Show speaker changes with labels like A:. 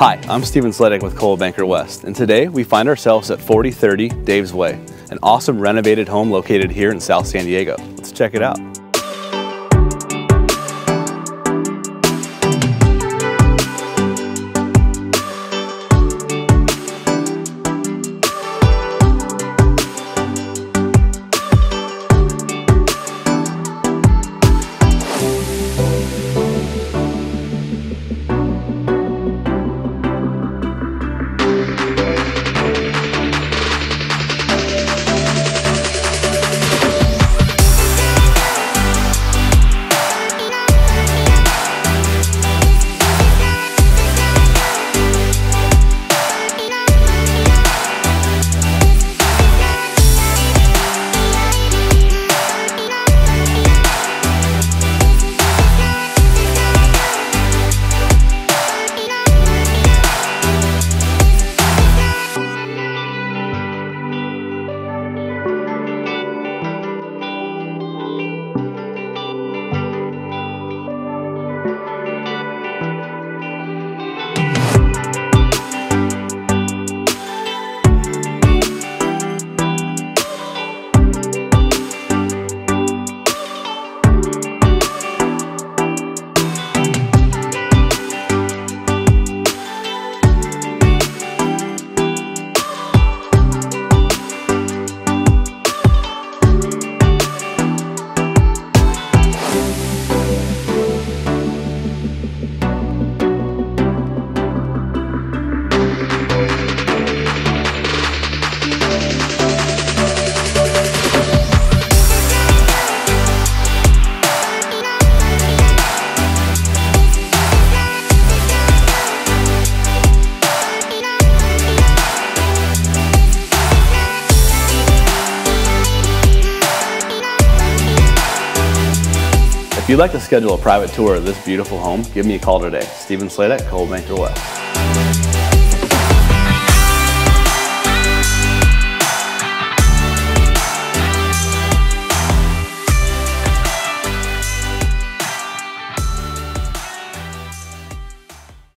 A: Hi, I'm Steven Sladek with Coldwell Banker West, and today we find ourselves at 4030 Dave's Way, an awesome renovated home located here in South San Diego. Let's check it out. You'd like to schedule a private tour of this beautiful home, give me a call today. Steven Sladek, Coldwell Banker West.